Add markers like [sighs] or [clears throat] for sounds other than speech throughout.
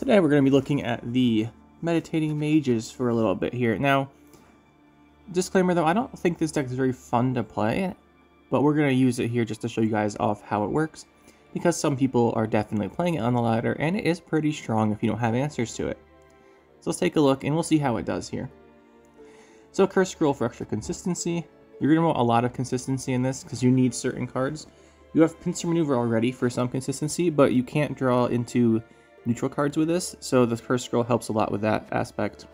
Today we're going to be looking at the Meditating Mages for a little bit here. Now, disclaimer though, I don't think this deck is very fun to play, but we're going to use it here just to show you guys off how it works, because some people are definitely playing it on the ladder, and it is pretty strong if you don't have answers to it. So let's take a look, and we'll see how it does here. So Cursed Scroll for extra consistency. You're going to want a lot of consistency in this, because you need certain cards. You have Pincer Maneuver already for some consistency, but you can't draw into neutral cards with this, so the Cursed Scroll helps a lot with that aspect.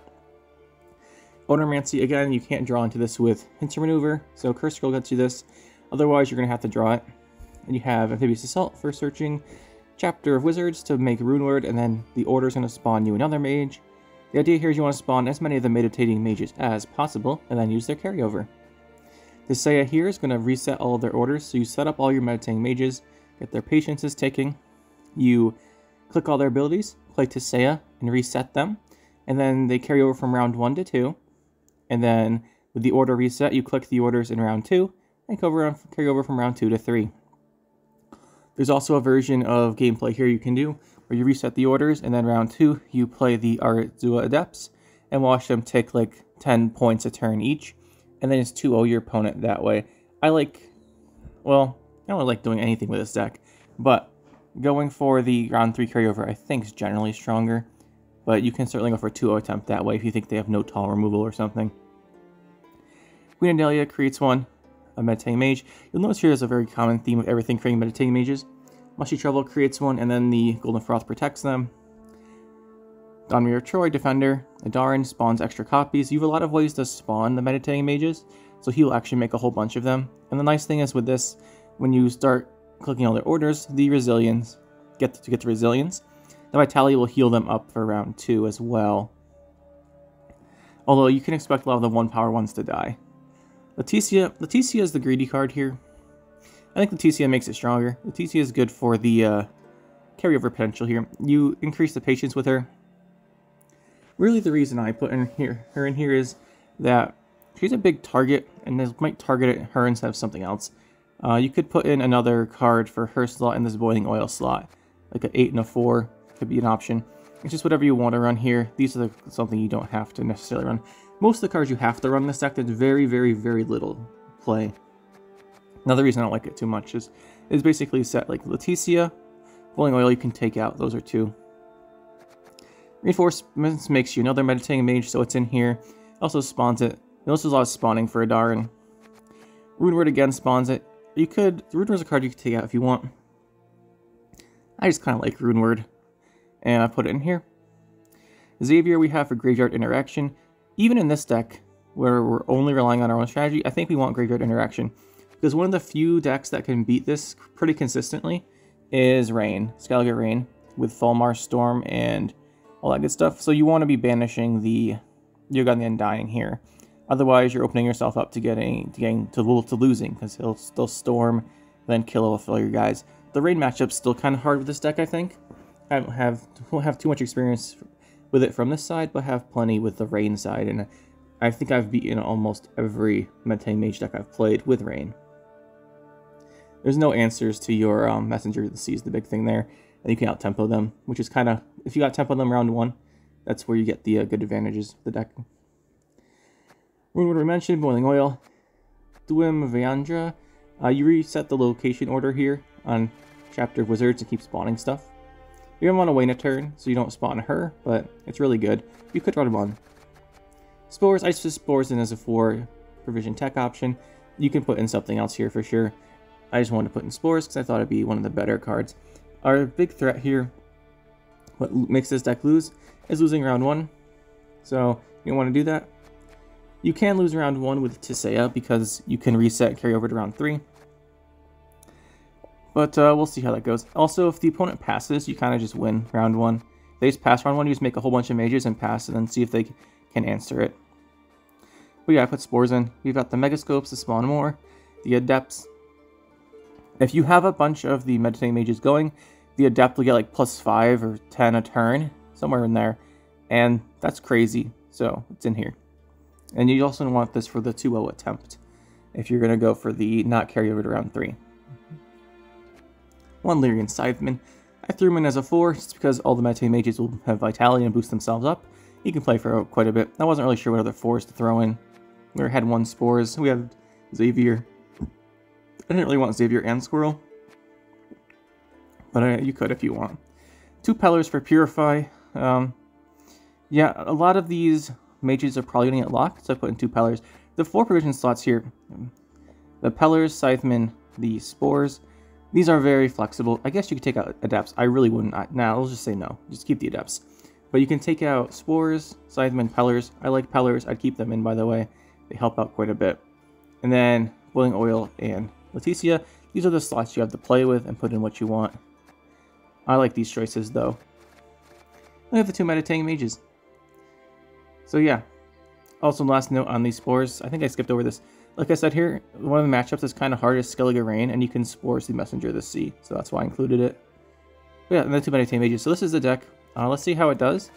Oneiromancy, again, you can't draw into this with Pincer Maneuver, so Cursed Scroll gets you this. Otherwise, you're going to have to draw it. And you have Amphibious Assault for searching, Chapter of Wizards to make Rune Word, and then the Order is going to spawn you another mage. The idea here is you want to spawn as many of the meditating mages as possible, and then use their carryover. The Saya here is going to reset all of their orders, so you set up all your meditating mages, get their patiences taking, you click all their abilities, play Tissaia, and reset them. And then they carry over from round 1 to 2. And then with the order reset, you click the orders in round 2, and carry over from round 2 to 3. There's also a version of gameplay here you can do, where you reset the orders, and then round 2, you play the Aretuza Adepts, and watch them take like 10 points a turn each, and then it's 2-0 your opponent that way. I like, well, I don't like doing anything with this deck, but Going for the round 3 carryover I think is generally stronger, but you can certainly go for a 2-0 attempt that way if you think they have no tall removal or something. Queen Adalia creates one, a Meditating Mage. You'll notice here is a very common theme with everything creating Meditating Mages. Mushy Truffle creates one, and then the Golden Froth protects them. Donimir Troy, Defender, Adarin spawns extra copies. You have a lot of ways to spawn the Meditating Mages, so he will actually make a whole bunch of them. And the nice thing is with this, when you start clicking all their orders, the resilience, get to get the resilience. The vitality will heal them up for round two as well. Although you can expect a lot of the one power ones to die. Leticia, Leticia is the greedy card here. I think Leticia makes it stronger. Leticia is good for the uh, carryover potential here. You increase the patience with her. Really the reason I put in here, her in here is that she's a big target, and this might target her instead of something else. Uh, you could put in another card for her slot in this boiling oil slot. Like an 8 and a 4 could be an option. It's just whatever you want to run here. These are the, something you don't have to necessarily run. Most of the cards you have to run in this deck, there's very, very, very little play. Another reason I don't like it too much is, is basically set like Leticia, Boiling Oil you can take out. Those are two. Reinforcements makes you another Meditating Mage, so it's in here. Also spawns it. There's also a lot of spawning for a Adarin. Rune Word again spawns it. You could, Rune a card you could take out if you want. I just kind of like Rune Word, and I put it in here. Xavier we have for Graveyard Interaction. Even in this deck, where we're only relying on our own strategy, I think we want Graveyard Interaction. Because one of the few decks that can beat this pretty consistently is Rain, Skellige Rain, with Fulmar Storm and all that good stuff. So you want to be banishing the Yogan the Undying here. Otherwise, you're opening yourself up to getting to getting to, to losing because he'll still storm, then kill off all your guys. The rain matchup's still kind of hard with this deck, I think. I don't have won't have too much experience with it from this side, but have plenty with the rain side, and I think I've beaten almost every Meditating Mage deck I've played with rain. There's no answers to your um, Messenger of the Sea is the big thing there, and you can out tempo them, which is kind of if you got tempo them round one, that's where you get the uh, good advantages of the deck. We mentioned boiling oil, Duim Viandra, uh, you reset the location order here on Chapter of Wizards to keep spawning stuff. You're going to want to wait a turn so you don't spawn her, but it's really good. You could run them on. Spores, I just Spores in as a 4 provision tech option. You can put in something else here for sure. I just wanted to put in Spores because I thought it'd be one of the better cards. Our big threat here, what makes this deck lose, is losing round 1. So you don't want to do that. You can lose round 1 with Tissaia because you can reset carry over to round 3. But uh, we'll see how that goes. Also, if the opponent passes, you kind of just win round 1. If they just pass round 1, you just make a whole bunch of mages and pass and then see if they can answer it. But yeah, I put spores in. We've got the Megascopes the spawn more, the Adepts. If you have a bunch of the Meditating Mages going, the Adept will get like plus 5 or 10 a turn, somewhere in there. And that's crazy, so it's in here. And you also want this for the 2-0 attempt, if you're going to go for the not carry over to round 3. One Lyrian Scytheman. I threw him in as a 4 just because all the Meditating Mages will have Vitality and boost themselves up. He can play for quite a bit. I wasn't really sure what other 4s to throw in. We had one Spores. We have Xavier. I didn't really want Xavier and Squirrel. But uh, you could if you want. Two Pellars for Purify. Um, yeah, a lot of these mages are probably going to get locked, so I put in two Pellars. The four provision slots here, the Pellars, Scythemen, the Spores, these are very flexible. I guess you could take out Adepts. I really wouldn't. Now nah, I'll just say no. Just keep the Adepts. But you can take out Spores, Scythemen, Pellars. I like Pellars. I'd keep them in, by the way. They help out quite a bit. And then Boiling Oil and Leticia. These are the slots you have to play with and put in what you want. I like these choices, though. I have the two Meditating Mages. So yeah. Also, last note on these spores. I think I skipped over this. Like I said here, one of the matchups that's kind of hard is Skellige Rain, and you can spores the Messenger of the Sea. So that's why I included it. But yeah, the two Meditating Mages. So this is the deck. Uh, let's see how it does.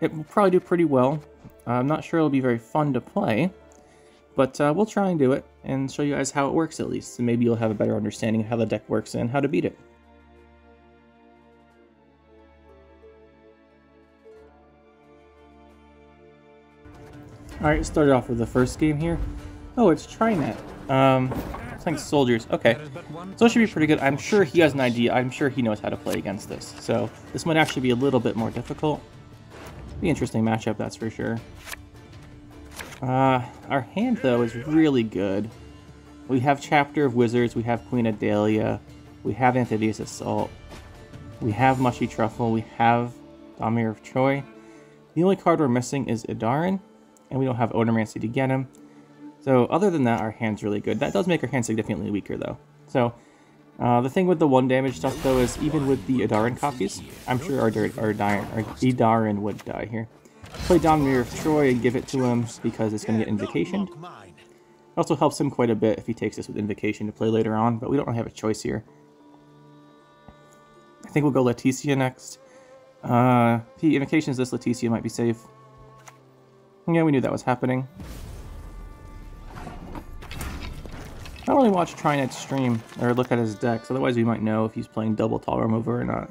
It will probably do pretty well. Uh, I'm not sure it'll be very fun to play. But uh, we'll try and do it, and show you guys how it works at least. And maybe you'll have a better understanding of how the deck works and how to beat it. Alright, started off with the first game here. Oh, it's Trynet. Um, like soldiers. Okay. So it should be pretty good. I'm sure he has an idea. I'm sure he knows how to play against this. So this might actually be a little bit more difficult. Be interesting matchup, that's for sure. Uh, our hand, though, is really good. We have Chapter of Wizards, we have Queen Adalia, we have Amphibious Assault, we have Mushy Truffle, we have Donimir of Troy. The only card we're missing is Idarin, and we don't have Oneiromancy to get him. So other than that, our hand's really good. That does make our hand significantly weaker, though. So uh, the thing with the one damage stuff, though, is even with the Idarin copies, I'm sure our, our, our Idarin would die here. Play Donimir of Troy and give it to him because it's going to get Invocation. It also helps him quite a bit if he takes this with Invocation to play later on, but we don't really have a choice here. I think we'll go Leticia next. Uh, he Invocations this, Leticia might be safe. Yeah, we knew that was happening. I don't really watch Trynet's stream, or look at his decks, otherwise we might know if he's playing double tall remover or not.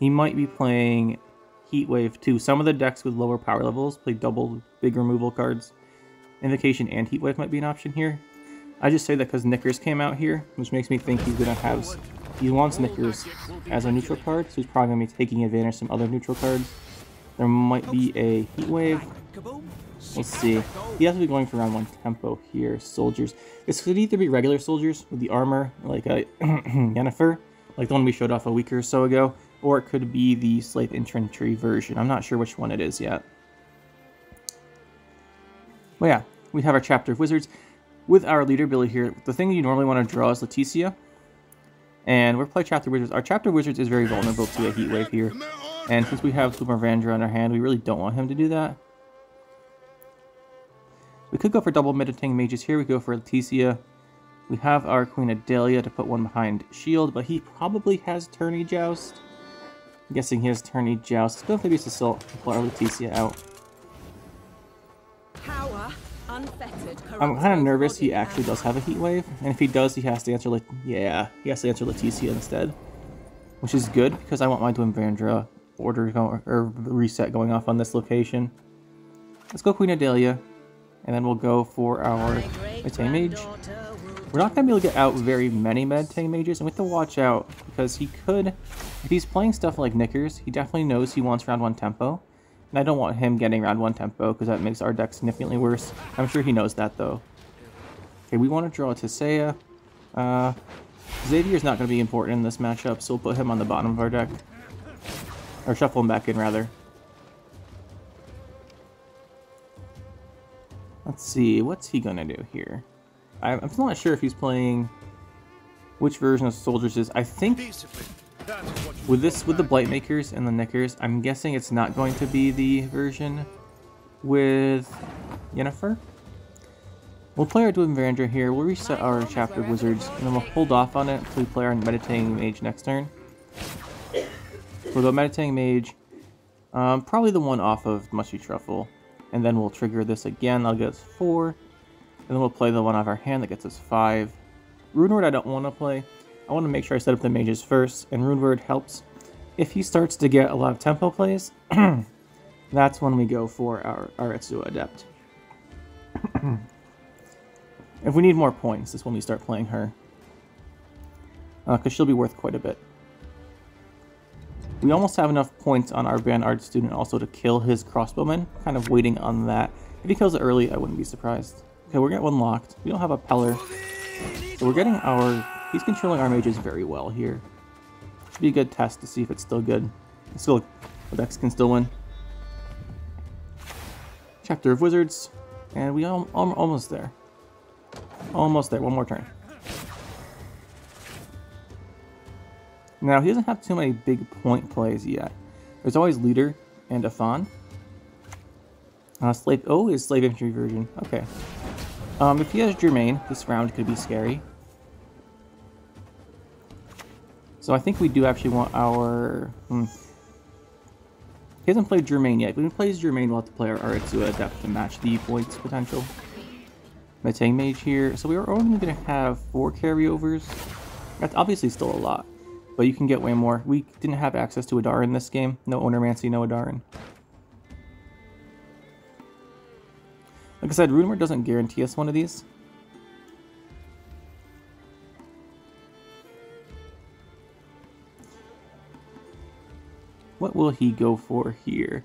He might be playing Heatwave too. Some of the decks with lower power levels play double big removal cards. Invocation and Heatwave might be an option here. I just say that because Knickers came out here, which makes me think he's going to have... He wants Knickers as a neutral card, so he's probably going to be taking advantage of some other neutral cards. There might be a Heat Wave, Let's see. He has to be going for round one tempo here. Soldiers. This could either be regular soldiers with the armor, like uh, a [clears throat] Yennefer, like the one we showed off a week or so ago, or it could be the Slave Infantry version. I'm not sure which one it is yet. Well, yeah, we have our Chapter of Wizards. With our leader Billy here, the thing you normally want to draw is Leticia. And we're playing Chapter Wizards. Our Chapter Wizards is very vulnerable to a Heat Wave here. And since we have Super Vandra on our hand, we really don't want him to do that. We could go for double meditating mages here. We go for Leticia. We have our Queen Adalia to put one behind Shield, but he probably has Tourney Joust. I'm guessing he has Tourney Joust. Let's go Amphibious Assault and pull our Leticia out. Power, I'm kind of nervous he actually does have a Heat Wave, and if he does, he has to answer like yeah, he has to answer Leticia instead, which is good because I want my Twin Vandra order go or reset going off on this location. Let's go Queen Adalia. And then we'll go for our Mage. We're not going to be able to get out very many med Meditating Mages, and we have to watch out, because he could, if he's playing stuff like Knickers, he definitely knows he wants round 1 tempo. And I don't want him getting round 1 tempo, because that makes our deck significantly worse. I'm sure he knows that, though. Okay, we want to draw Tissaia. Uh, Xavier's not going to be important in this matchup, so we'll put him on the bottom of our deck. Or shuffle him back in, rather. Let's see, what's he gonna do here? I'm not sure if he's playing which version of Soldiers is. I think with this, with the Blightmakers and the Knickers, I'm guessing it's not going to be the version with Yennefer. We'll play our Twin Vandra here, we'll reset our Chapter of Wizards, and then we'll hold off on it until we play our Meditating Mage next turn. For the Meditating Mage, um, probably the one off of Mushy Truffle and then we'll trigger this again, that'll get us 4, and then we'll play the one off our hand that gets us 5. Rune Word I don't want to play. I want to make sure I set up the mages first, and Rune Word helps If he starts to get a lot of tempo plays, [clears throat] that's when we go for our, our Etsuo Adept. [clears throat] if we need more points, is when we start playing her. Because uh, she'll be worth quite a bit. We almost have enough points on our Vanguard student also to kill his crossbowman. Kind of waiting on that. If he kills it early, I wouldn't be surprised. Okay, we're getting one locked. We don't have a Pellar. So we're getting our... He's controlling our mages very well here. Should be a good test to see if it's still good. It's still... Dex can still win. Chapter of Wizards. And we are almost there. Almost there. One more turn. Now, he doesn't have too many big point plays yet. There's always Leader and Afan. Uh, slave. Oh, his Slave Infantry version. Okay. Um, if he has Germain, this round could be scary. So I think we do actually want our... Hmm. He hasn't played Germain yet, but when he plays Germain, we'll have to play our Aretuza Adept to match the points potential. Metang Mage here. So we are only going to have four carryovers. That's obviously still a lot but you can get way more. We didn't have access to Adarin this game. No Oneiromancy, no Adarin. Like I said, Runemer doesn't guarantee us one of these. What will he go for here?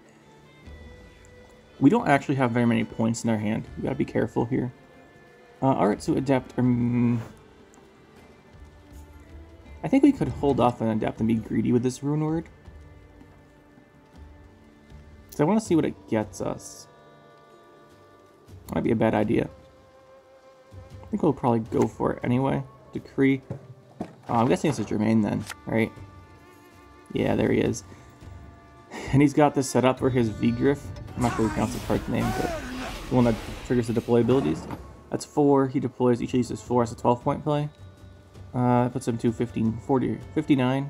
We don't actually have very many points in our hand. We gotta be careful here. Uh, Adept, um, I think we could hold off on Adept and be greedy with this rune word. Because I want to see what it gets us. Might be a bad idea. I think we'll probably go for it anyway. Decree. Oh, I'm guessing it's a Germain then, right? Yeah, there he is. [sighs] And he's got this set up for his V-Griff. I'm not sure who counts the card's name, but the one that triggers the deploy abilities. That's four. He deploys each of these is four as a 12 point play. Uh, puts him to 15, 40, 59.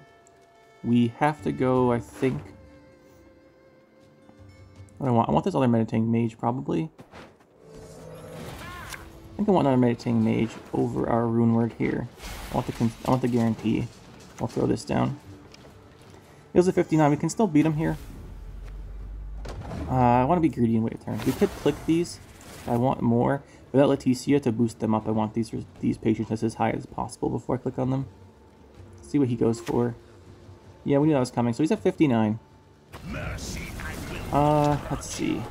We have to go, I think... What do I want? I want this other meditating mage, probably. I think I want another meditating mage over our rune word here. I want the, I want the guarantee. I'll throw this down. It was a 59. We can still beat him here. Uh, I want to be greedy and wait a turn. We could click these. I want more. Without Leticia to boost them up, I want these these patients as high as possible before I click on them. Let's see what he goes for. Yeah, we knew that was coming. So he's at 59. Uh, let's see.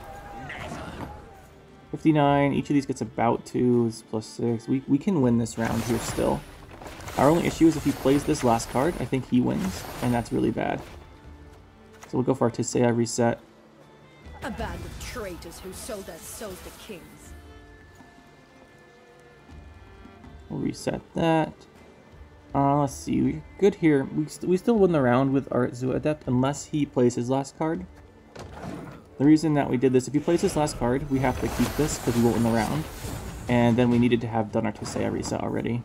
59. Each of these gets about 2 plus 6. We, we can win this round here still. Our only issue is if he plays this last card, I think he wins, and that's really bad. So we'll go for our Tissaia reset. A band of traitors who sold their souls to kings. We'll reset that. Uh, let's see, we're good here. We, st we still win the round with Aretuza Adept unless he plays his last card. The reason that we did this, if he plays his last card, we have to keep this because we won't win the round. And then we needed to have done our Tissaia reset already.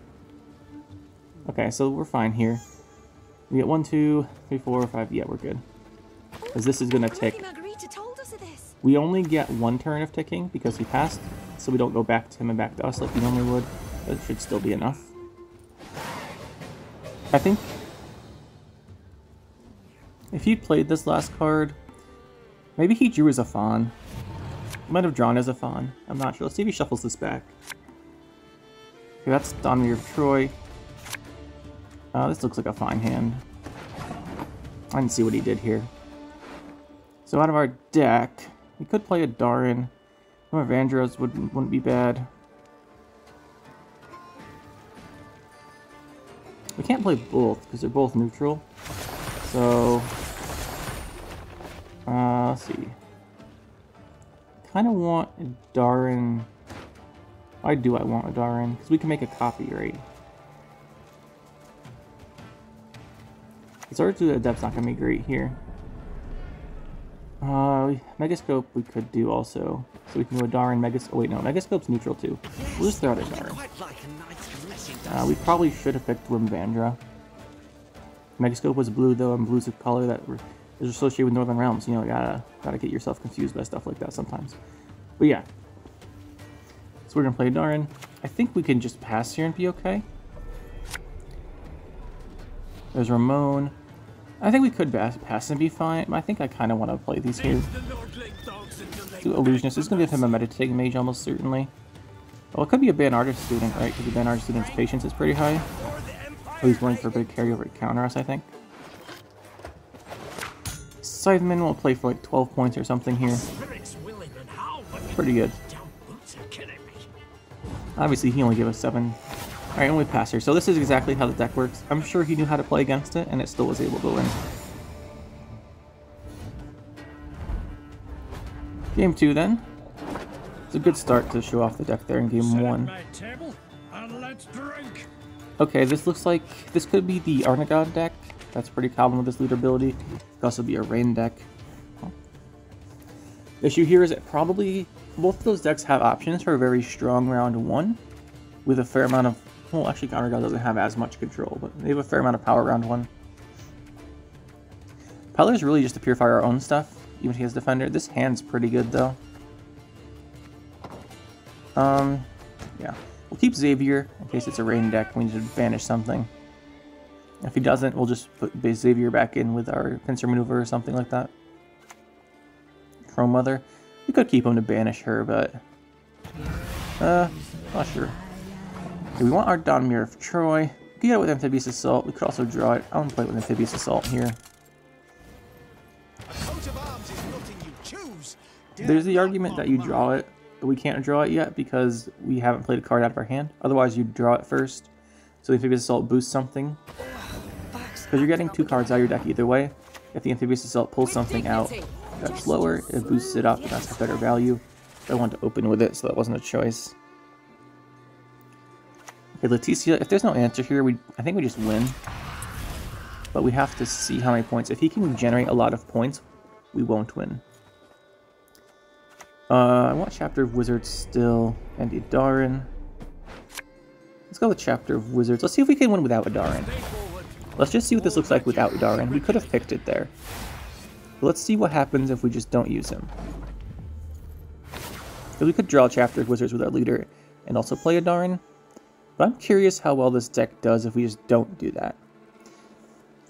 Okay, so we're fine here. We get one, two, three, four, five. Yeah, we're good. Because this is going to tick. We only get one turn of ticking because he passed, so we don't go back to him and back to us like we normally would. That should still be enough. I think if he played this last card, maybe he drew as a fawn. Might have drawn as a fawn. I'm not sure. Let's see if he shuffles this back. Okay, that's Donimir of Troy. Uh, this looks like a fine hand. I didn't see what he did here. So out of our deck, we could play a Darin. Some Evandros wouldn't, wouldn't be bad. We can't play both because they're both neutral. So, uh, let's see. Kind of want a Darin. Why do I want a Darin? Because we can make a copy, right? It's hard to the Adept's not going to be great here. Uh, Megascope we could do also. So we can go Darin, Megascope. Oh, wait, no, Megascope's neutral too. We'll just throw out a Darin. Uh, we probably should have picked Wyrmvandra. Megascope was blue though, and blue's a color that is associated with Northern Realms. You know, gotta gotta get yourself confused by stuff like that sometimes. But yeah. So we're gonna play Darin. I think we can just pass here and be okay. There's Ramon. I think we could pass, and be fine. I think I kind of want to play these here. Do Illusionist. This is going to give him a Meditating Mage almost certainly. Well, it could be a Banned Artist student, right? Because the Banned Artist student's patience is pretty high. Oh, he's willing for a big carryover to counter us, I think. Scytheman will play for like 12 points or something here. Pretty good. Obviously, he only gave us 7. Alright, and we pass passer. So this is exactly how the deck works. I'm sure he knew how to play against it, and it still was able to win. Game 2 then. It's a good start to show off the deck there in game 1. Okay, this looks like this could be the Arnaghad deck. That's pretty common with this leader ability. It could also be a rain deck. The issue here is that probably both of those decks have options for a very strong round one with a fair amount of well actually Arnaghad doesn't have as much control, but they have a fair amount of power round one. is really just to purify our own stuff, even if he has defender. This hand's pretty good though. Um yeah. We'll keep Xavier in case it's a rain deck. We need to banish something. If he doesn't, we'll just put Xavier back in with our pincer maneuver or something like that. Chrome Mother. We could keep him to banish her, but... Uh, not sure. Okay, we want our Donimir of Troy. We could get it with Amphibious Assault. We could also draw it. I want to play it with Amphibious Assault here. There's the argument that you draw it but we can't draw it yet because we haven't played a card out of our hand. Otherwise, you draw it first. So the Amphibious Assault boosts something. Because you're getting two cards out of your deck either way. If the Amphibious Assault pulls something out that's lower, it boosts it up, and that's a better value. I wanted to open with it, so that wasn't a choice. Okay, Leticia, if there's no answer here, we I think we just win. But we have to see how many points. If he can generate a lot of points, we won't win. Uh, I want Chapter of Wizards still, and Adarin. Let's go with Chapter of Wizards. Let's see if we can win without Adarin. Let's just see what this looks like without Adarin. We could have picked it there. But let's see what happens if we just don't use him. Because we could draw Chapter of Wizards with our leader and also play Adarin. But I'm curious how well this deck does if we just don't do that.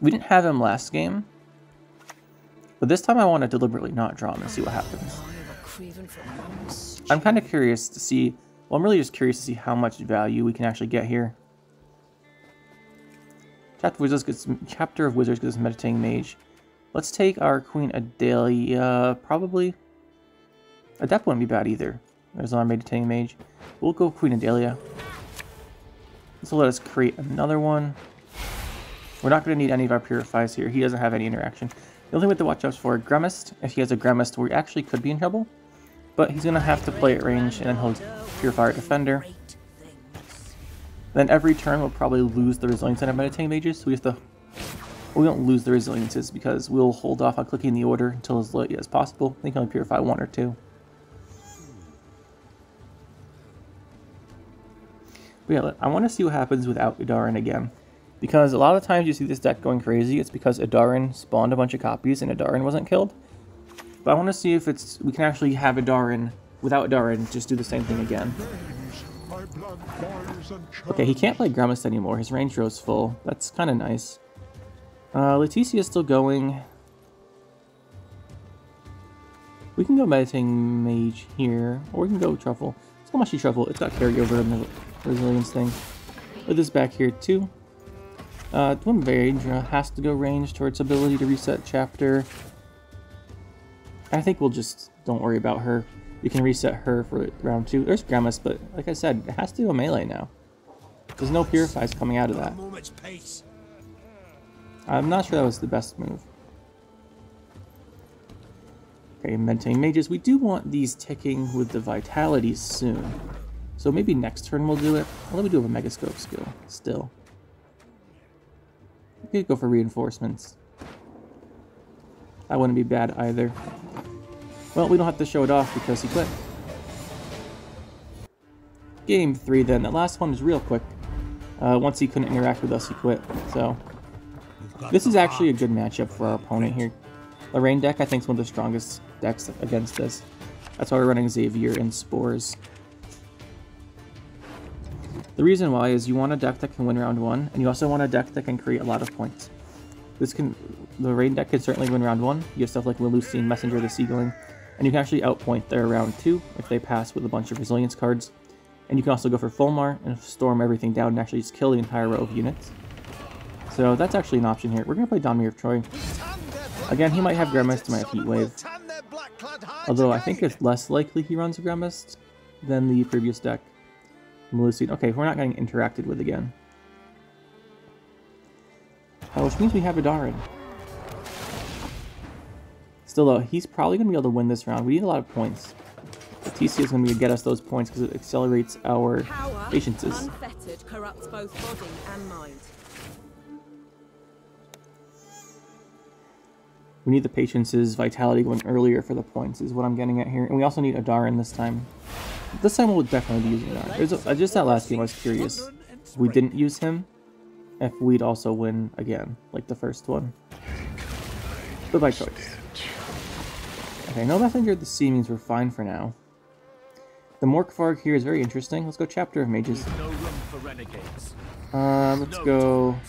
We didn't have him last game. But this time I want to deliberately not draw him and see what happens. I'm kind of curious to see, well, I'm really just curious to see how much value we can actually get here. Chapter of Wizards gets, Chapter of Wizards gets Meditating Mage. Let's take our Queen Adalia, probably. Adept wouldn't be bad either. There's our Meditating Mage. We'll go Queen Adalia. Will let us create another one. We're not going to need any of our Purifies here. He doesn't have any interaction. The only thing we have to watch out for Gremist. If he has a Gremist, we actually could be in trouble. But he's going to have to play at range, and then he'll purify Purifier Defender. Then every turn we'll probably lose the resilience on our Meditating Mages, so we have to we don't lose the resiliences because we'll hold off on clicking the order until as late as possible. They can only purify one or two. But yeah, I want to see what happens without Adarin again. Because a lot of times you see this deck going crazy, it's because Adarin spawned a bunch of copies and Adarin wasn't killed. But I want to see if it's we can actually have Adarin without Adarin just do the same thing again. Okay, he can't play Gremist anymore. His range row's full. That's kind of nice. Uh, Leticia is still going. We can go Meditating Mage here, or we can go Truffle. Let's go Mushy Truffle. It's got carryover in the Resilience thing. Put this back here too. Uh, Twin has to go range towards ability to reset chapter. I think we'll just don't worry about her. We can reset her for round two. There's Gremist, but like I said, it has to go melee now. There's no Purifies coming out of that. I'm not sure that was the best move. Okay, Meditating Mages. We do want these ticking with the Vitality soon. So maybe next turn we'll do it. Well, let me do a Megascope skill, still. We could go for reinforcements. That wouldn't be bad either. Well, we don't have to show it off because he quit. Game 3 then. That last one is real quick. Uh, once he couldn't interact with us, he quit. So, this is actually a good matchup for our opponent here. The Rain deck, I think, is one of the strongest decks against this. That's why we're running Xavier and Spores. The reason why is you want a deck that can win round one, and you also want a deck that can create a lot of points. This can the rain deck can certainly win round one. You have stuff like Melusine, Messenger the Seagulling, and you can actually outpoint their round two if they pass with a bunch of resilience cards. And you can also go for Fulmar and storm everything down and actually just kill the entire row of units. So that's actually an option here. We're going to play Donimir of Troy. Again, he might have Gremist, he might have Heat Wave. Although I think it's less likely he runs a Gremist than the previous deck. Melusine. Okay, we're not getting interacted with again. Oh, which means we have a Darin. Still though, he's probably going to be able to win this round. We need a lot of points. The TC is going to get us those points because it accelerates our Power, patiences. Unfettered corrupts both body and mind. We need the patience's vitality going earlier for the points is what I'm getting at here. And we also need Adarin this time. This time we'll definitely be using Adarin. A, just that last game I was curious. If we didn't use him, if we'd also win again, like the first one. But by choice. Okay, no messenger the sea means we're fine for now. The Morkvarg here is very interesting. Let's go Chapter of Mages. Uh, let's go...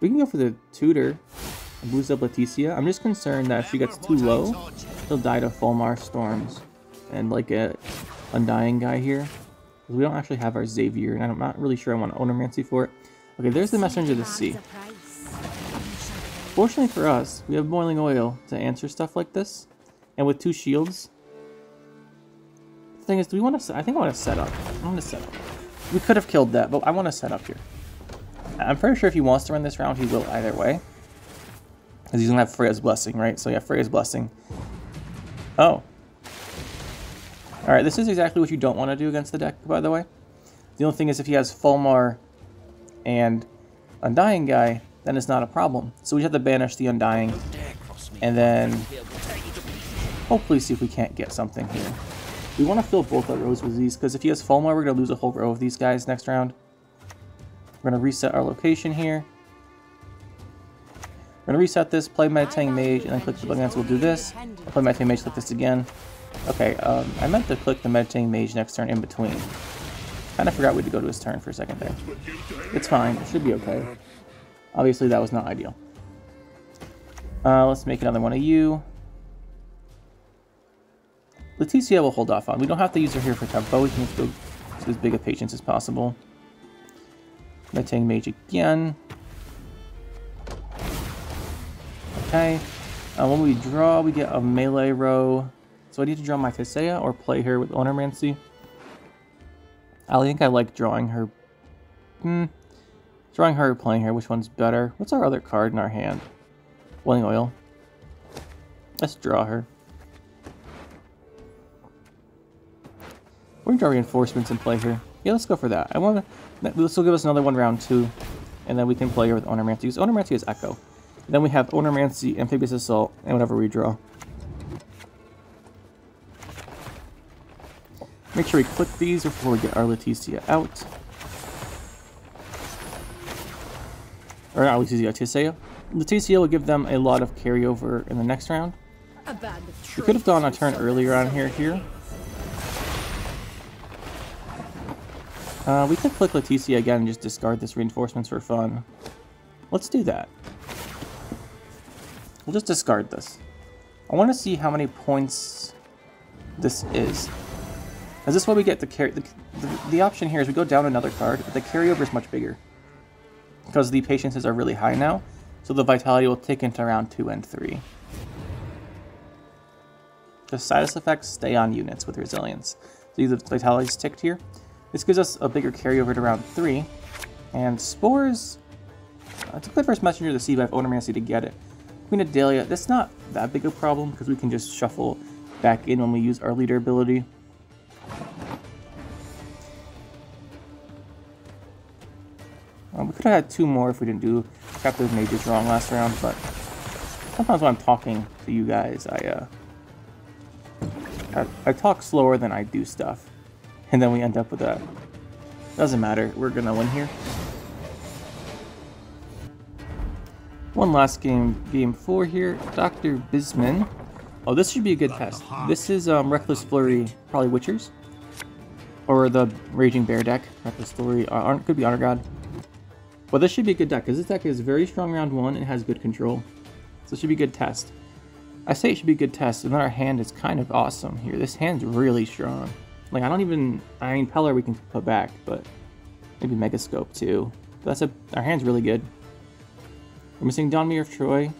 We can go for the Tutor. Boost up Leticia. I'm just concerned that if she gets too low, she'll die to Fulmar Storms. And like a Undying guy here. We don't actually have our Xavier, and I'm not really sure I want Oneiromancy for it. Okay, there's the Messenger of the Sea. Fortunately for us, we have Boiling Oil to answer stuff like this. And with two shields. The thing is, do we want to... I think I want to set up. I want to set up. We could have killed that, but I want to set up here. I'm pretty sure if he wants to run this round, he will either way. Because he's going to have Freya's Blessing, right? So yeah, Freya's Blessing. Oh. Alright, this is exactly what you don't want to do against the deck, by the way. The only thing is if he has Fulmar and Undying guy, then it's not a problem. So we have to banish the Undying, and then hopefully see if we can't get something here. We want to fill both our rows with these, because if he has Fulmar, we're going to lose a whole row of these guys next round. We're going to reset our location here. We're going to reset this, play Meditating Mage, and then click the button so we'll do this. I'll play Meditating Mage, click this again. Okay, um, I meant to click the Meditating Mage next turn in between. Kind of forgot we had to go to his turn for a second there. It's fine, it should be okay. Obviously that was not ideal. Uh, let's make another one of you. Leticia will hold off on. We don't have to use her here for tempo. We can go to as big a patience as possible. Meditating Mage again. Okay. Uh, when we draw, we get a melee row. So I need to draw my Tissaia or play her with Oneiromancy. I think I like drawing her. Hmm. Drawing her or playing her, which one's better? What's our other card in our hand? Boiling Oil. Let's draw her. We're gonna draw reinforcements and play her. Yeah, let's go for that. I want to. This will give us another one round two, and then we can play her with Oneiromancy. Because Oneiromancy is Echo. Then we have Oneiromancy, Amphibious Assault, and whatever we draw. Make sure we click these before we get our Leticia out. Or not Leticia, Tissaia. Leticia will give them a lot of carryover in the next round. We could have gone a turn earlier on here. Here. Uh, we could click Leticia again and just discard this reinforcements for fun. Let's do that. We'll just discard this. I want to see how many points this is. Is this what we get the carry? The, the, the, option here is we go down another card, but the carryover is much bigger. Because the patiences are really high now, so the vitality will tick into round 2 and 3. The side effects stay on units with resilience. So the vitality's ticked here. This gives us a bigger carryover to round 3. And Spores... I took the first Messenger to see if I have to get it. Queen Adalia, that's not that big a problem because we can just shuffle back in when we use our leader ability. Um, we could have had two more if we didn't do of Mages wrong last round, but sometimes when I'm talking to you guys, I, uh, I, I talk slower than I do stuff, and then we end up with that. Doesn't matter, we're gonna win here. One last game, game four here. Dr. Bisman. Oh, this should be a good test. This is um, Reckless Flurry, probably Witchers. Or the Raging Bear deck. Reckless Flurry, uh, could be Honor God. But this should be a good deck, because this deck is very strong round one and has good control. So it should be a good test. I say it should be a good test, and then our hand is kind of awesome here. This hand's really strong. Like, I don't even... I mean, Pellar we can put back, but maybe Megascope too. But that's a... Our hand's really good. We're missing Donmir of Troy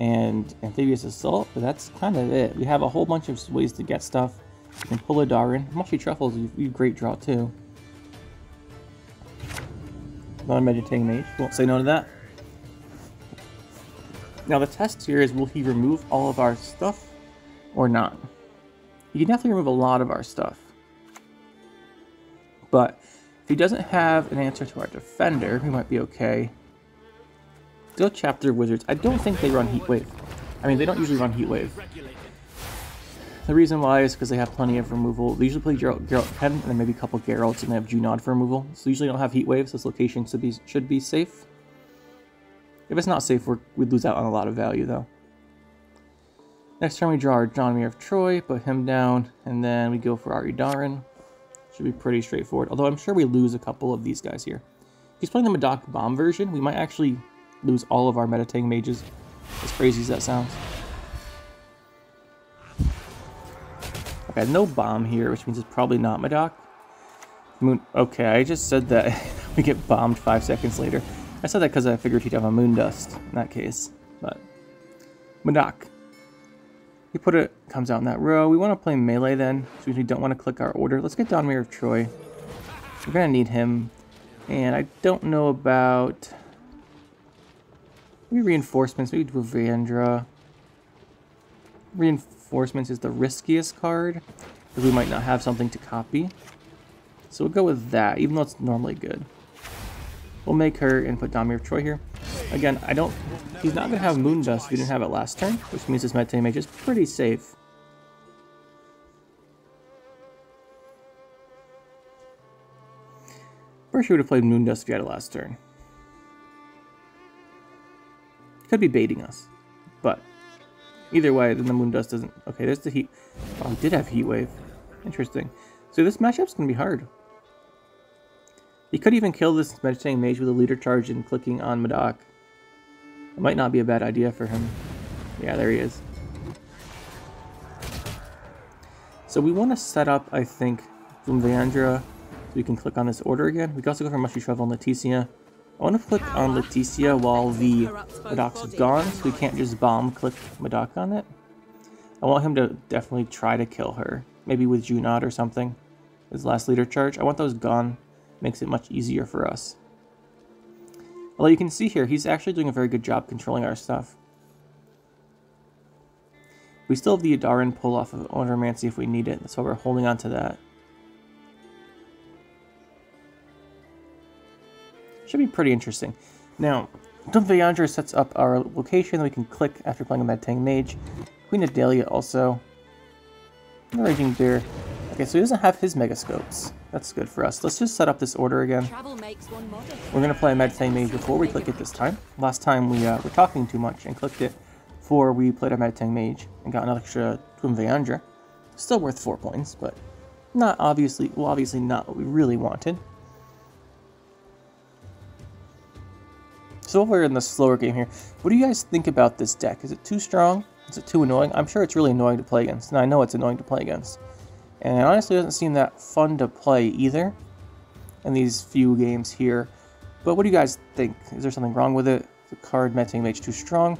and Amphibious Assault, but that's kind of it. We have a whole bunch of ways to get stuff. You can pull a Darin. Mushy Truffles, you, you great draw too. Not a Meditating Mage. Won't say no to that. Now the test here is will he remove all of our stuff or not? He can definitely remove a lot of our stuff. But if he doesn't have an answer to our defender, we might be okay. Go chapter wizards. I don't think they run heat wave. I mean, they don't usually run heat wave. The reason why is because they have plenty of removal. They usually play Geralt, Geralt Pen and then maybe a couple Geralts and they have Junod for removal. So usually don't have Heat Waves. This location should be, should be safe. If it's not safe, we would lose out on a lot of value though. Next turn we draw our John of Troy, put him down, and then we go for our Idarin. Should be pretty straightforward, although I'm sure we lose a couple of these guys here. If he's playing the Madoc Bomb version, we might actually lose all of our Meditating Mages, as crazy as that sounds. Okay, no bomb here, which means it's probably not Madoc. Moon. Okay, I just said that [laughs] we get bombed five seconds later. I said that because I figured he'd have a moon dust in that case. But Madoc. He put it comes out in that row. We want to play melee then, so we don't want to click our order. Let's get Donimir of Troy. We're gonna need him. And I don't know about maybe reinforcements, maybe Dwevandra. Reinforcements Reinforcements is the riskiest card, because we might not have something to copy. So we'll go with that, even though it's normally good. We'll make her and put Donimir of Troy here. Again, I don't... He's not going to have Moon Dust if he didn't have it last turn, which means this Meditating Mage is pretty safe. First, he would have played Moon Dust if he had it last turn. Could be baiting us, but Either way, then the moon dust doesn't... Okay, there's the heat... Oh, did have heat wave. Interesting. So this matchup's going to be hard. He could even kill this meditating mage with a leader charge and clicking on Madoc. It might not be a bad idea for him. Yeah, there he is. So we want to set up, I think, from so we can click on this order again. We can also go for Mushy Truffle and Leticia. I want to click on Leticia while the Madoc's gone, so we can't just bomb click Madoc on it. I want him to definitely try to kill her, maybe with Junod or something. His last leader charge. I want those gone. Makes it much easier for us. Although you can see here, he's actually doing a very good job controlling our stuff. We still have the Adarin pull off of Oneiromancy if we need it, that's why we're holding on to that. Should be pretty interesting. Now, Dwevandra sets up our location that we can click after playing a Meditating Mage. Queen Adalia also. Raging Bear. Okay, so he doesn't have his Megascopes. That's good for us. Let's just set up this order again. We're going to play a Meditating Mage before we click it this time. Last time we uh, were talking too much and clicked it before we played a Meditating Mage and got an extra Dwevandra. Still worth 4 points, but not obviously, well obviously not what we really wanted. So we're in the slower game here. What do you guys think about this deck? Is it too strong? Is it too annoying? I'm sure it's really annoying to play against, and I know it's annoying to play against. And it honestly doesn't seem that fun to play either in these few games here. But what do you guys think? Is there something wrong with it? The card Meditating Mage too strong?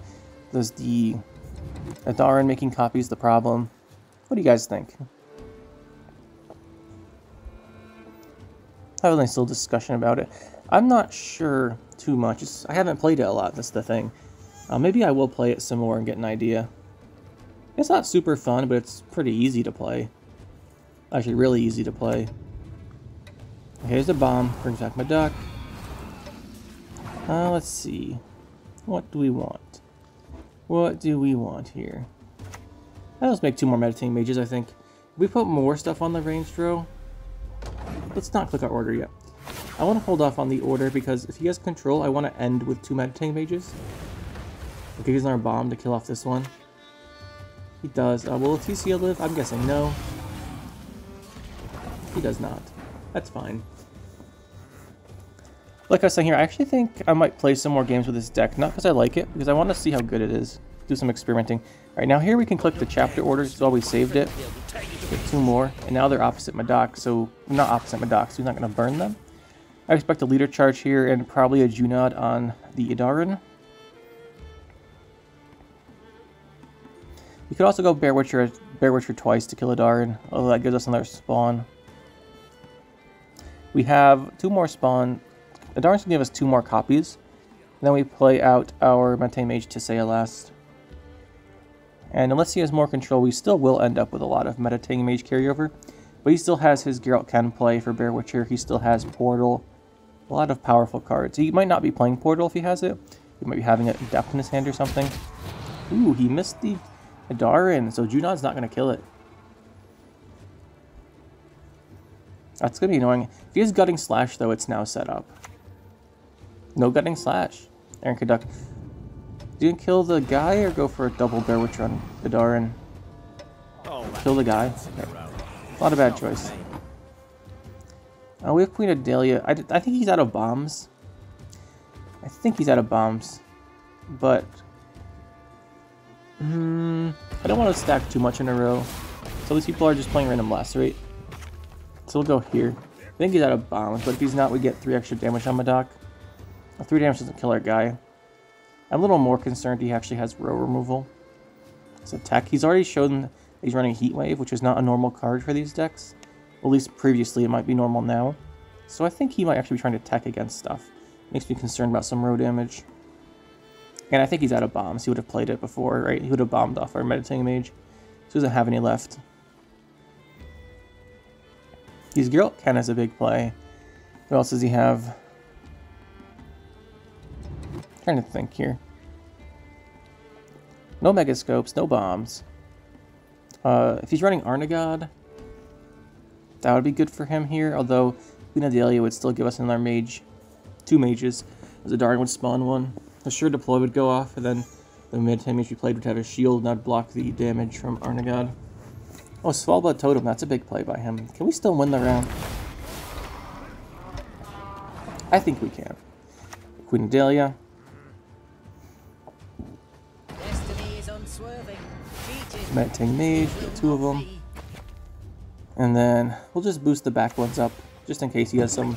Does the Adarin making copies the problem? What do you guys think? Have a nice little discussion about it. I'm not sure too much. It's, I haven't played it a lot, that's the thing. Uh, maybe I will play it some more and get an idea. It's not super fun, but it's pretty easy to play. Actually, really easy to play. Here's a bomb. Brings back my duck. Uh, let's see. What do we want? What do we want here? Let's make two more meditating mages, I think. We put more stuff on the range row. Let's not click our order yet. I want to hold off on the order because if he has control, I want to end with two Meditating Mages. Okay, he's our bomb to kill off this one. He does. Uh, will Leticia live? I'm guessing no. He does not. That's fine. Like I was saying here, I actually think I might play some more games with this deck. Not because I like it, because I want to see how good it is. Do some experimenting. Alright, now here we can click the chapter orders. So we saved it. Get two more. And now they're opposite Madoc, so... Not opposite Madoc, so he's not going to burn them. I expect a leader charge here and probably a Junod on the Adarin. You could also go Bear Witcher, Bear Witcher twice to kill Adarin, although that gives us another spawn. We have two more spawn. Adarin's gonna give us two more copies. Then we play out our Meditating Mage Tissaia last. And unless he has more control, we still will end up with a lot of Meditating Mage carryover. But he still has his Geralt Ken play for Bear Witcher. He still has Portal. A lot of powerful cards. He might not be playing Portal if he has it. He might be having a depth in his hand or something. Ooh, he missed the Adarin, so Junod's not going to kill it. That's going to be annoying. If he has Gutting Slash, though, it's now set up. No Gutting Slash. Aaron Caduck. Do you kill the guy or go for a double Bear Witch on Adarin? Oh kill the guy. Okay. Not a bad choice. Uh, we have Queen Adalia. I, I think he's out of bombs. I think he's out of bombs. But... Hmm... I don't want to stack too much in a row. So these people are just playing random lacerate. So we'll go here. I think he's out of bombs, but if he's not, we get 3 extra damage on Madoc. 3 damage doesn't kill our guy. I'm a little more concerned he actually has row removal. It's attack. He's already shown he's running Heat Wave, which is not a normal card for these decks. At least previously, it might be normal now. So I think he might actually be trying to tech against stuff. Makes me concerned about some row damage. And I think he's out of bombs. He would have played it before, right? He would have bombed off our Meditating Mage. So he doesn't have any left. He's Geralt Ken is a big play. Who else does he have? I'm trying to think here. No Megascopes, no bombs. Uh, if he's running Arnaghad, that would be good for him here, although Queen Adalia would still give us another mage. Two mages, as a Adarin would spawn one. A sure deploy would go off, and then the mid mage we played would have a shield and that'd block the damage from Arnaghad. Oh, Svalblod Totem, that's a big play by him. Can we still win the round? I think we can. Queen Adalia. Meditating Mage, two of them. And then we'll just boost the back ones up, just in case he has some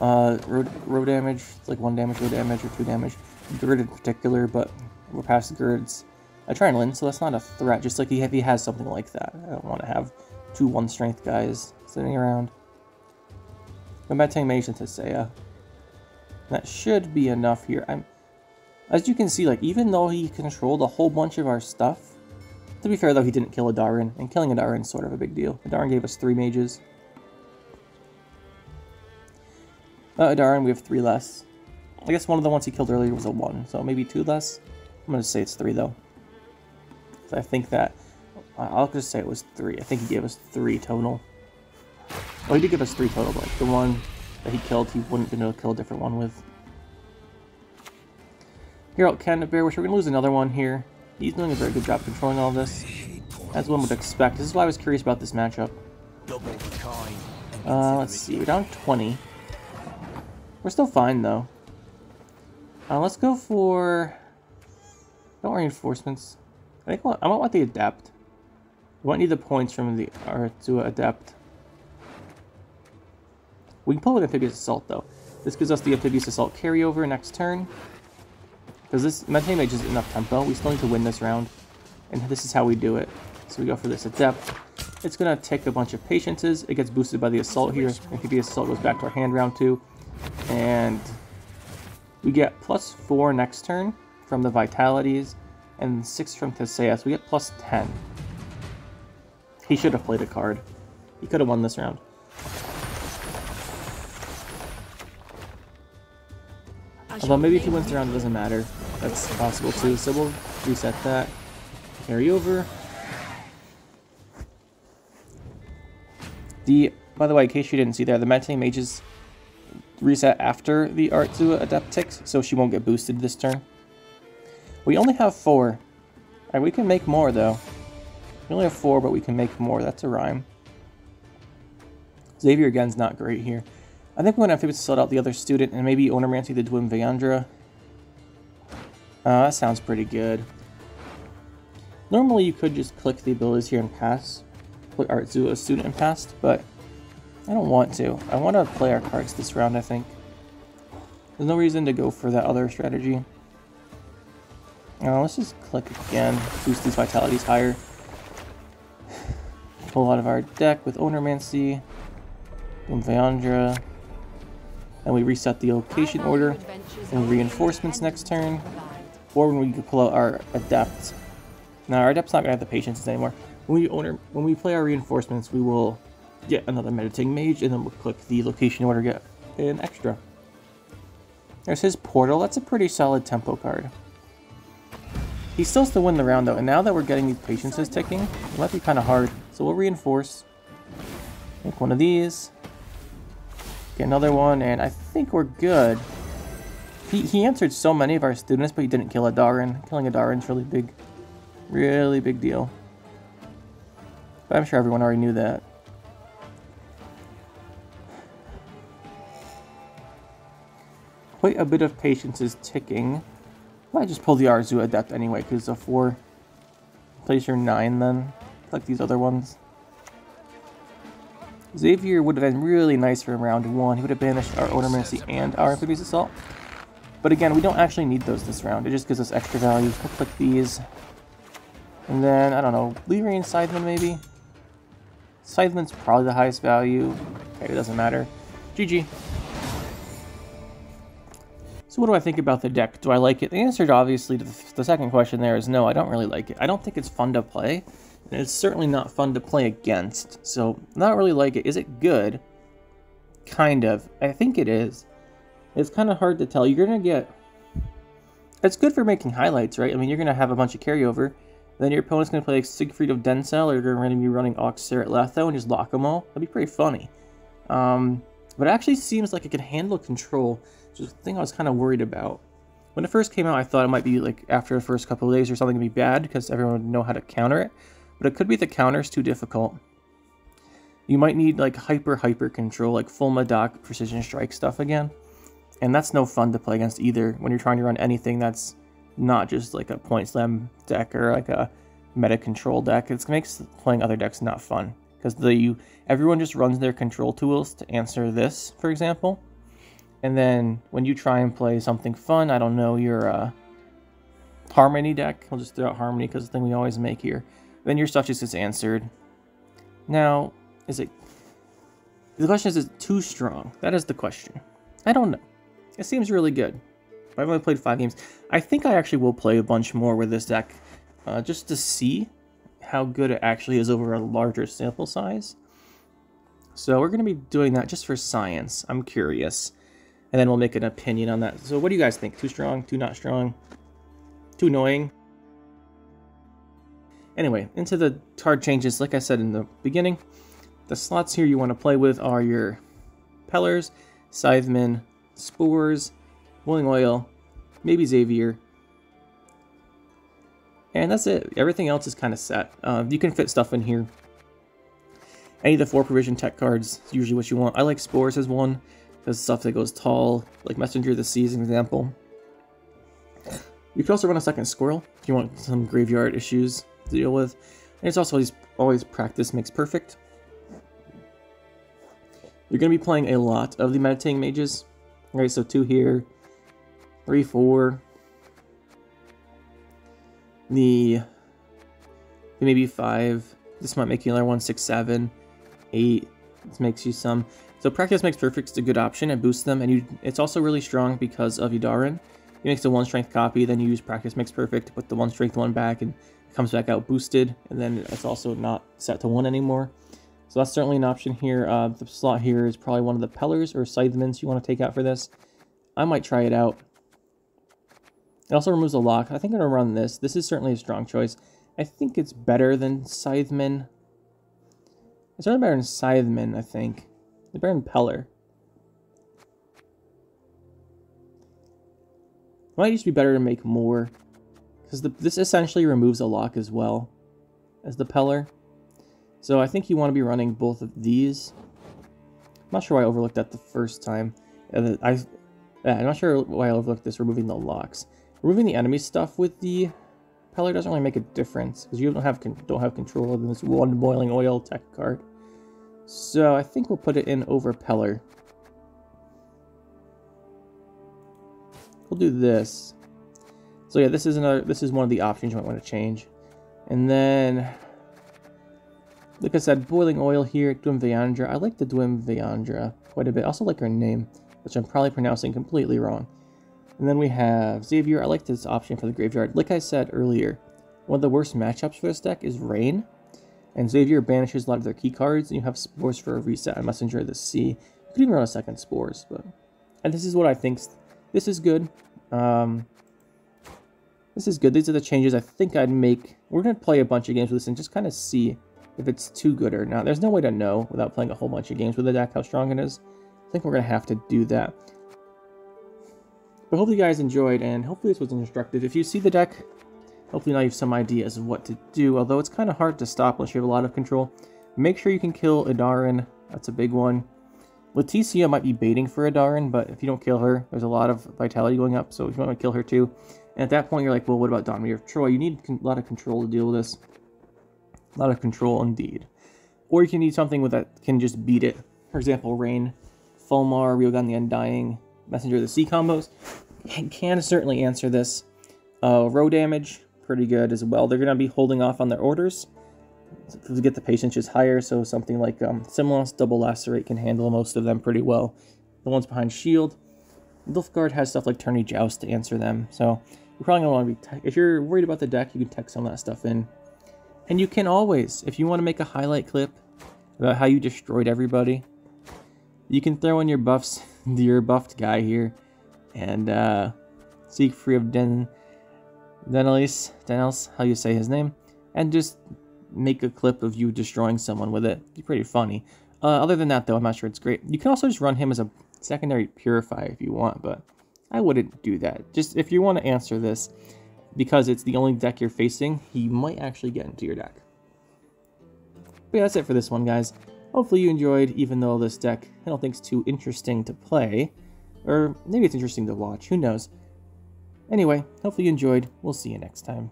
uh, row, damage, It's like one damage, row damage, or two damage. Gird in particular, but we're past Gird's adrenaline, so that's not a threat, just like if he has something like that. I don't want to have two one-strength guys sitting around. Combating Mage into Tissaia. That should be enough here. I'm, As you can see, like even though he controlled a whole bunch of our stuff, to be fair, though, he didn't kill Adarin, and killing Adarin is sort of a big deal. Adarin gave us three mages. Uh, Adarin, we have three less. I guess one of the ones he killed earlier was a one, so maybe two less. I'm to say it's three, though. I think that... I'll just say it was three. I think he gave us three total. Oh, he did give us three total, but the one that he killed, he wouldn't have been able to kill a different one with. Here, Ken Bear, which we're to lose another one here. He's doing a very good job controlling all this, as one would expect. This is why I was curious about this matchup. Uh, let's see, we're down 20. We're still fine, though. Uh, let's go for... Don't reinforcements. I think I might want the Adept. We might need the points from the to Adept. We can pull an Amphibious Assault, though. This gives us the Amphibious Assault carryover next turn. Because this Meditating Mage isn't enough tempo. We still need to win this round. And this is how we do it. So we go for this Adept. It's going to take a bunch of Patiences. It gets boosted by the Assault here. And the Assault goes back to our hand round 2. And we get plus 4 next turn from the Vitalities. And 6 from. So we get plus 10. He should have played a card. He could have won this round. Although maybe if he wins the round, it doesn't matter. That's possible too. So we'll reset that. Carry over. The by the way, in case you didn't see there, the Meditating Mages reset after the Aretuza Adept ticks, so she won't get boosted this turn. We only have four. Alright, we can make more though. We only have four, but we can make more. That's a rhyme. Xavier again's not great here. I think we're to have to sort out the other student and maybe Oneiromancy the Dwim Veandra. Uh, that sounds pretty good. Normally you could just click the abilities here and pass. Put Artzu as student and passed, but I don't want to. I want to play our cards this round, I think. There's no reason to go for that other strategy. Now let's just click again, boost these vitalities higher. [sighs] Pull out of our deck with Oneiromancy, Veandra, and we reset the location order and reinforcements next turn, or when we pull out our Adept. Now our Adept's not gonna have the patience anymore. When we owner when we play our reinforcements, we will get another meditating mage, and then we'll click the location order get an extra. There's his portal. That's a pretty solid tempo card. He still has to win the round though, and now that we're getting these patiences ticking, it might be kind of hard. So we'll reinforce. Make one of these. Get another one, and I think we're good. He, he answered so many of our students, but he didn't kill a Darin. Killing a Darin's really big. Really big deal. But I'm sure everyone already knew that. Quite a bit of patience is ticking. I just pull the Aretuza Adept anyway, because a 4 place your 9 then, like these other ones. Xavier would have been really nice for round 1. He would have banished our Oneiromancy and our Amphibious Assault. But again, we don't actually need those this round. It just gives us extra value. We'll click these. And then, I don't know, Lyrian Scytheman maybe? Scytheman's probably the highest value. Okay, it doesn't matter. GG. So what do I think about the deck? Do I like it? The answer, obviously, to the second question there is no, I don't really like it. I don't think it's fun to play, and it's certainly not fun to play against. So, not really like it. Is it good? Kind of. I think it is. It's kind of hard to tell. You're going to get... It's good for making highlights, right? I mean, you're going to have a bunch of carryover. Then your opponent's going to play like Siegfried of Denesle, or you're going to be running Oxer at Letho and just lock them all. That'd be pretty funny. Um, but it actually seems like it can handle control which is the thing I was kind of worried about. When it first came out, I thought it might be like after the first couple of days or something to be bad because everyone would know how to counter it. But it could be the counter's too difficult. You might need like hyper hyper control, like full Madoc precision strike stuff again. And that's no fun to play against either when you're trying to run anything that's not just like a point slam deck or like a meta control deck. It makes playing other decks not fun because the you everyone just runs their control tools to answer this, for example. And then when you try and play something fun, I don't know, your uh, Harmony deck, I'll just throw out Harmony because the thing we always make here, then your stuff just gets answered. Now, is it... The question is, is it too strong? That is the question. I don't know. It seems really good. I've only played five games. I think I actually will play a bunch more with this deck, uh, just to see how good it actually is over a larger sample size. So we're going to be doing that just for science. I'm curious and then we'll make an opinion on that. So what do you guys think? Too strong? Too not strong? Too annoying? Anyway, into the card changes. Like I said in the beginning, the slots here you want to play with are your Pellars, Scytheman, Spores, Boiling Oil, maybe Xavier, and that's it. Everything else is kind of set. Uh, you can fit stuff in here. Any of the four provision tech cards is usually what you want. I like Spores as one. There's stuff that goes tall, like Messenger of the Sea as an example. You could also run a second Squirrel if you want some graveyard issues to deal with. And it's also always, always practice makes perfect. You're going to be playing a lot of the Meditating Mages. Right, so two here, three, four. The maybe five. This might make you another one, six, seven, eight. This makes you some. So practice makes perfect is a good option. It boosts them, and you, it's also really strong because of Yudarin. You make the one strength copy, then you use practice makes perfect, put the one strength one back, and it comes back out boosted, and then it's also not set to one anymore. So that's certainly an option here. Uh, the slot here is probably one of the Pellars or Scythemans you want to take out for this. I might try it out. It also removes a lock. I think I'm going to run this. This is certainly a strong choice. I think it's better than Scytheman. It's certainly better than Scytheman, I think. The Baron Pellar. Might just be better to make more. Because this essentially removes a lock as well as the Pellar. So I think you want to be running both of these. I'm not sure why I overlooked that the first time. I, I'm not sure why I overlooked this, removing the locks. Removing the enemy stuff with the Pellar doesn't really make a difference, because you don't have don't have control of this one boiling oil tech card. So I think we'll put it in over Pellar. We'll do this. So yeah, this is another. This is one of the options you might want to change. And then, like I said, boiling oil here, Dwim I like the Dwim quite a bit. I also like her name, which I'm probably pronouncing completely wrong. And then we have Xavier. I like this option for the graveyard. Like I said earlier, one of the worst matchups for this deck is Rain. And Xavier banishes a lot of their key cards, and you have Spores for a reset on Messenger of the Sea. You could even run a second Spores, but... And this is what I think. This is good. Um, this is good. These are the changes I think I'd make. We're going to play a bunch of games with this and just kind of see if it's too good or not. There's no way to know without playing a whole bunch of games with the deck how strong it is. I think we're going to have to do that. But hopefully you guys enjoyed, and hopefully this was instructive. If you see the deck, hopefully now you have some ideas of what to do, although it's kind of hard to stop unless you have a lot of control. Make sure you can kill Adarin. That's a big one. Leticia might be baiting for Adarin, but if you don't kill her, there's a lot of vitality going up, so you want to kill her too, and at that point, you're like, well, what about Donimir of Troy? You need a lot of control to deal with this. A lot of control indeed. Or you can need something with that can just beat it. For example, Rain, Fulmar, Ryogan the Undying, Messenger of the Sea combos can certainly answer this. Uh, row damage, pretty good as well. They're going to be holding off on their orders to get the patience just higher, so something like um, Similos, Double Lacerate can handle most of them pretty well. The ones behind Shield, Nilfgaard has stuff like Tourney Joust to answer them, so you're probably going to want to be... if you're worried about the deck, you can text some of that stuff in. And you can always, if you want to make a highlight clip about how you destroyed everybody, you can throw in your buffs, [laughs] your buffed guy here, and uh, Siegfried of Den, Denelis, Denels, how you say his name, and just make a clip of you destroying someone with it. It's pretty funny. Uh, other than that, though, I'm not sure it's great. You can also just run him as a secondary purifier if you want, but I wouldn't do that. Just if you want to answer this, because it's the only deck you're facing, he might actually get into your deck. But yeah, that's it for this one, guys. Hopefully you enjoyed, even though this deck I don't think is too interesting to play. Or maybe it's interesting to watch, who knows. Anyway, hopefully you enjoyed. We'll see you next time.